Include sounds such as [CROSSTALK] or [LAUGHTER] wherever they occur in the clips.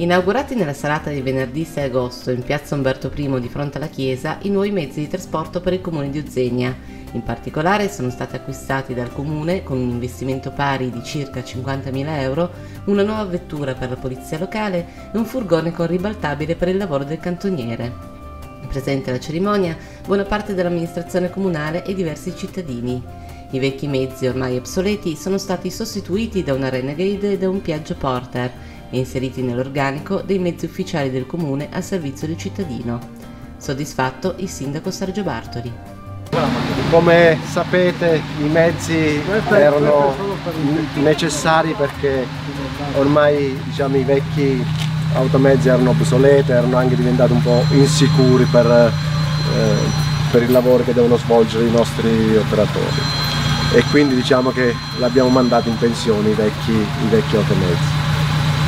Inaugurati nella serata di venerdì 6 agosto in piazza Umberto I di fronte alla chiesa i nuovi mezzi di trasporto per il comune di Uzzegna. In particolare sono stati acquistati dal comune, con un investimento pari di circa 50.000 euro, una nuova vettura per la polizia locale e un furgone con ribaltabile per il lavoro del cantoniere. Presente alla cerimonia buona parte dell'amministrazione comunale e diversi cittadini. I vecchi mezzi ormai obsoleti sono stati sostituiti da una Renegade e da un Piaggio Porter inseriti nell'organico dei mezzi ufficiali del comune al servizio del cittadino. Soddisfatto il sindaco Sergio Bartoli. Come sapete i mezzi erano necessari perché ormai diciamo, i vecchi automezzi erano obsoleti, erano anche diventati un po' insicuri per, eh, per il lavoro che devono svolgere i nostri operatori e quindi diciamo che l'abbiamo mandato in pensione i vecchi, i vecchi automezzi.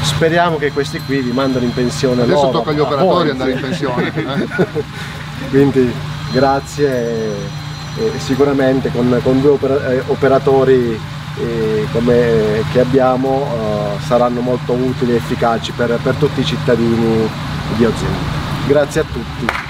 Speriamo che questi qui vi mandano in pensione Adesso loro. tocca agli operatori andare in pensione. Eh? [LAUGHS] Quindi grazie e, sicuramente con, con due eh, operatori eh, come, che abbiamo eh, saranno molto utili e efficaci per, per tutti i cittadini di Ozino. Grazie a tutti.